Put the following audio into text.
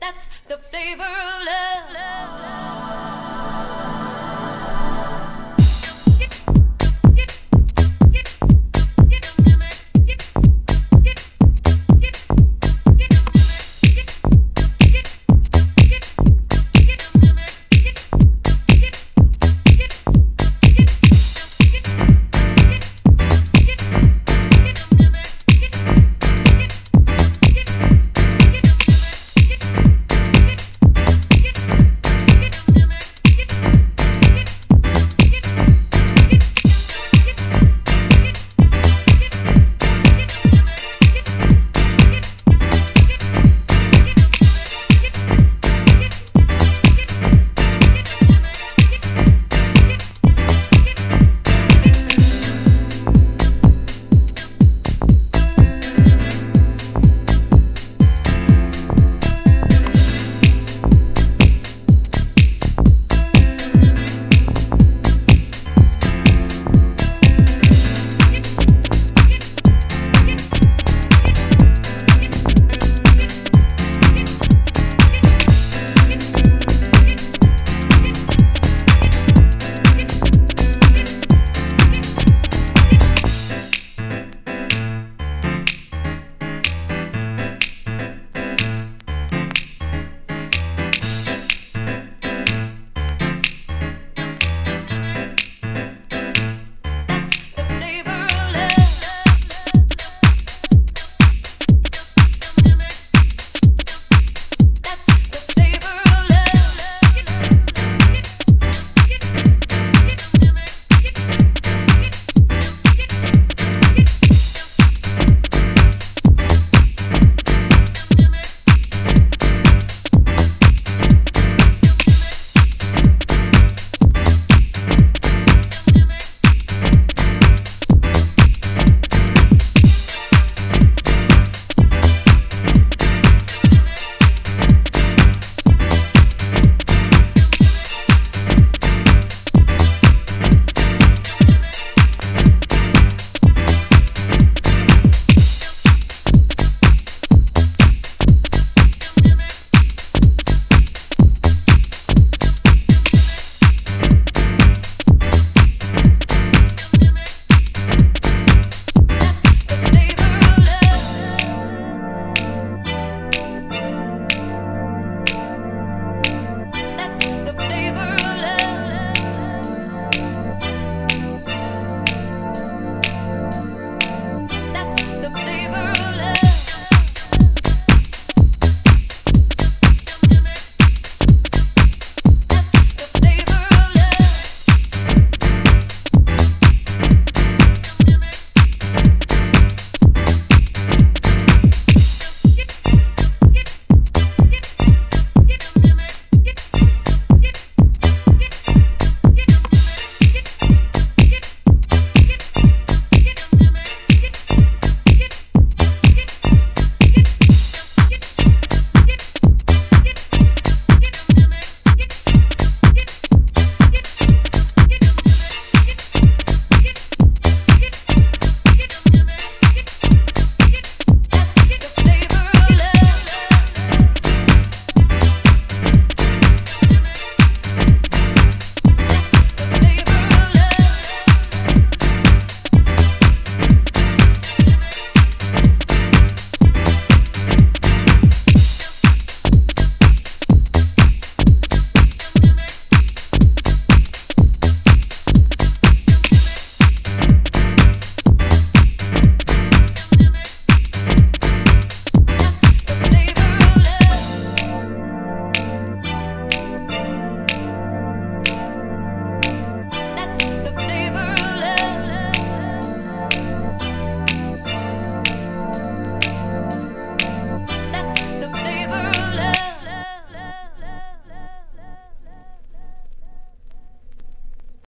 That's the flavor of love.